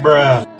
Bruh.